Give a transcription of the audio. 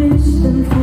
listen.